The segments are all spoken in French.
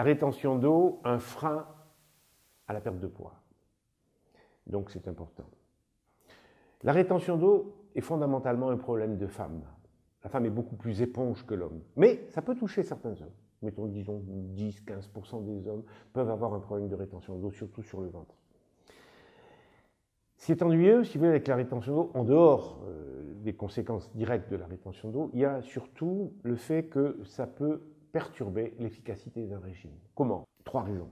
la rétention d'eau un frein à la perte de poids. Donc c'est important. La rétention d'eau est fondamentalement un problème de femme. La femme est beaucoup plus éponge que l'homme. Mais ça peut toucher certains hommes. Mettons, disons, 10-15% des hommes peuvent avoir un problème de rétention d'eau, surtout sur le ventre. Ce qui est ennuyeux, si vous voulez, avec la rétention d'eau, en dehors euh, des conséquences directes de la rétention d'eau, il y a surtout le fait que ça peut perturber l'efficacité d'un régime. Comment? Trois raisons.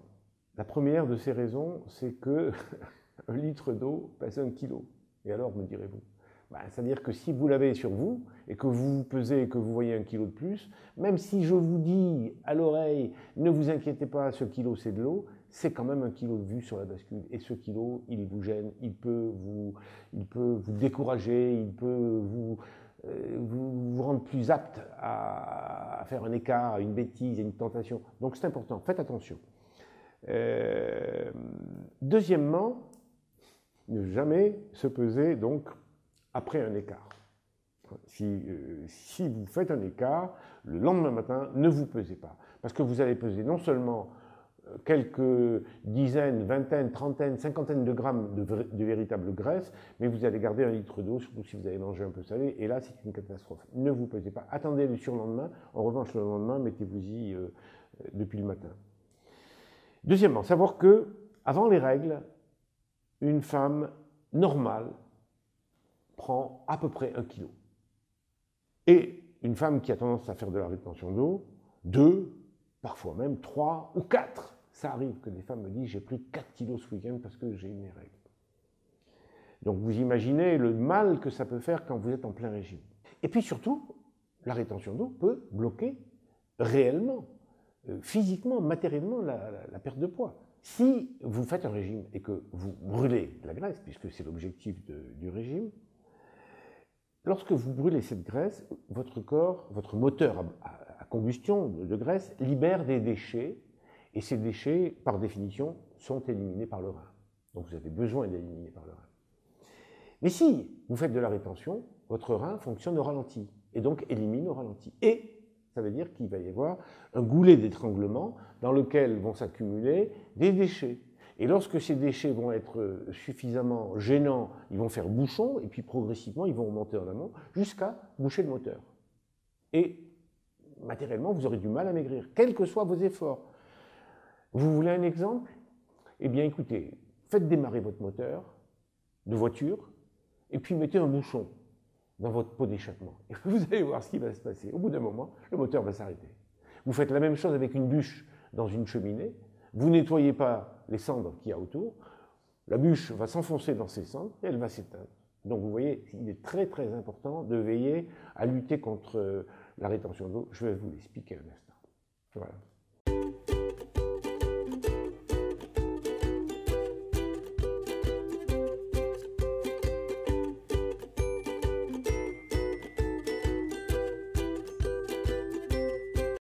La première de ces raisons, c'est que un litre d'eau pèse un kilo. Et alors, me direz-vous? Bah, C'est-à-dire que si vous l'avez sur vous et que vous pesez et que vous voyez un kilo de plus, même si je vous dis à l'oreille, ne vous inquiétez pas, ce kilo c'est de l'eau, c'est quand même un kilo de vue sur la bascule. Et ce kilo, il vous gêne, il peut vous, il peut vous décourager, il peut vous, euh, vous, rendre plus apte à, faire un écart, une bêtise, une tentation. Donc c'est important, faites attention. Euh, deuxièmement, ne jamais se peser donc après un écart. Si, euh, si, vous faites un écart, le lendemain matin, ne vous pesez pas. Parce que vous allez peser non seulement quelques dizaines, vingtaines, trentaines, cinquantaines de grammes de, de, véritable graisse, mais vous allez garder un litre d'eau, surtout si vous avez mangé un peu salé, et là c'est une catastrophe. Ne vous pesez pas. Attendez le surlendemain. En revanche, le lendemain, mettez-vous-y euh, depuis le matin. Deuxièmement, savoir que, avant les règles, une femme normale prend à peu près un kilo. Et une femme qui a tendance à faire de la rétention d'eau, deux, parfois même trois ou quatre. Ça arrive que des femmes me disent j'ai pris 4 kilos ce week-end parce que j'ai eu mes règles. Donc vous imaginez le mal que ça peut faire quand vous êtes en plein régime. Et puis surtout, la rétention d'eau peut bloquer réellement, euh, physiquement, matériellement la perte de poids. Si vous faites un régime et que vous brûlez la graisse, puisque c'est l'objectif du régime, lorsque vous brûlez cette graisse, votre corps, votre moteur à, combustion de, graisse libère des déchets, et ces déchets, par définition, sont éliminés par le rein. Donc vous avez besoin d'éliminer par le rein. Mais si vous faites de la rétention, votre rein fonctionne au ralenti, et donc élimine au ralenti. Et ça veut dire qu'il va y avoir un goulet d'étranglement dans lequel vont s'accumuler des déchets. Et lorsque ces déchets vont être suffisamment gênants, ils vont faire bouchon, et puis progressivement, ils vont remonter en amont jusqu'à boucher le moteur. Et matériellement, vous aurez du mal à maigrir, quels que soient vos efforts. Vous voulez un exemple? Eh bien, écoutez, faites démarrer votre moteur de voiture, et puis mettez un bouchon dans votre pot d'échappement. Et vous allez voir ce qui va se passer. Au bout d'un moment, le moteur va s'arrêter. Vous faites la même chose avec une bûche dans une cheminée. Vous nettoyez pas les cendres qu'il y a autour. La bûche va s'enfoncer dans ces cendres et elle va s'éteindre. Donc vous voyez, il est très très important de veiller à lutter contre la rétention d'eau. Je vais vous l'expliquer un instant. Voilà.